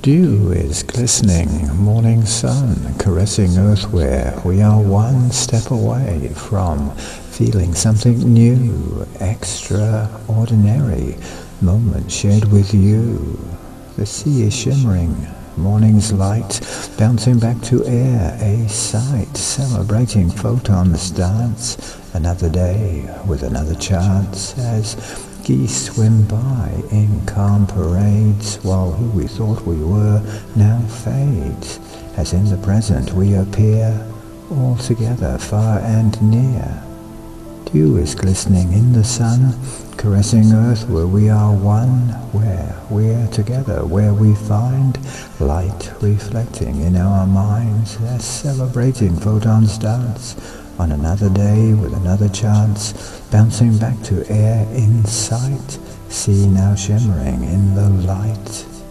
Dew is glistening, morning sun caressing earthware. we are one step away from feeling something new, extraordinary, moment shared with you. The sea is shimmering, morning's light bouncing back to air, a sight celebrating photons dance, another day with another chance as Geese swim by in calm parades, while who we thought we were now fades, as in the present we appear, all together far and near. Dew is glistening in the sun, caressing earth where we are one, where we're together, where we find light reflecting in our minds, as celebrating photons dance on another day with another chance, bouncing back to air in sight, sea now shimmering in the light.